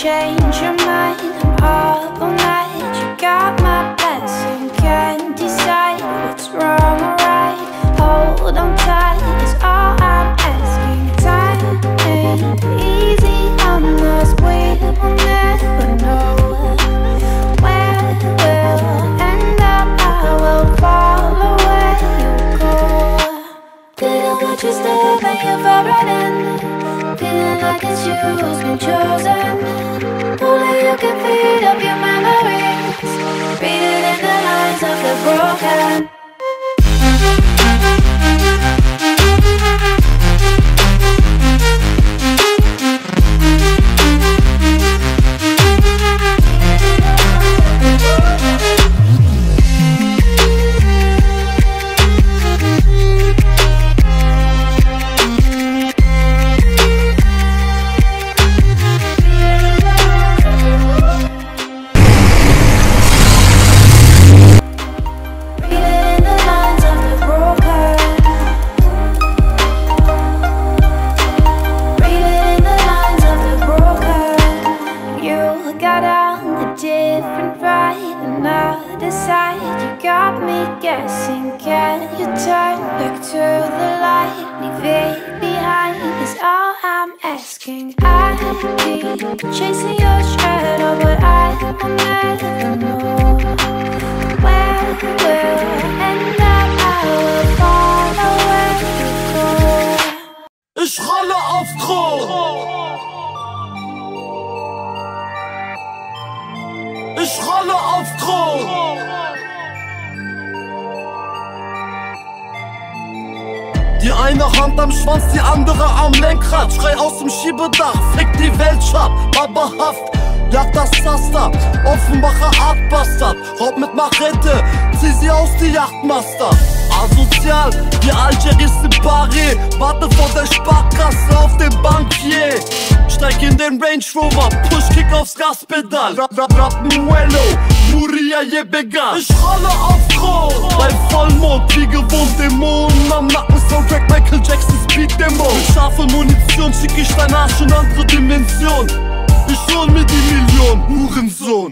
change your mind. I'm all night, you got my blessing Can't decide what's wrong or right. Hold on tight, it's all I'm asking. Time ain't easy I'm unless we will never know Where we'll end up, I will follow where you go Didn't you stay, but you've already Feeling like it's you who's been chosen you can feed up your memories. Read it in the lines of the broken. Guessing. Can you turn back to the light? Leave it behind is all I'm asking. I keep chasing your shadow, but I will never know. Where we'll end up? I will follow where you go. Ich rolle auf Kron. Ich rolle auf Kron. Die eine Hand am Schwanz, die andere am Lenkrad. Schrei aus dem Schiebedach, fick die Welt scharf, babahaft. Jagd das Zaster, Offenbacher Artbastard. Raub mit Machete, zieh sie aus die Yachtmaster. Asozial, wie Algeris in Paris. Warte vor der Sparkasse auf den Bankier. Steig in den Range Rover, Push Kick aufs Gaspedal. Rap, rap, Rapuello, Muria Jebegan. Ich rolle auf Kron, bei Vollmond, wie gewohnt Dämonen am Nacken. Soundtrack Michael Jackson Speed Demo. Mit scharfe Munition schick ich dein Arsch in andere Dimension. Ich hol mir die Million, Hurensohn.